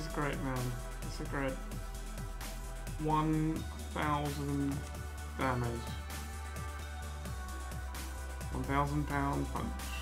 is great, man. This is great. 1,000 damage. 1,000 pound punch.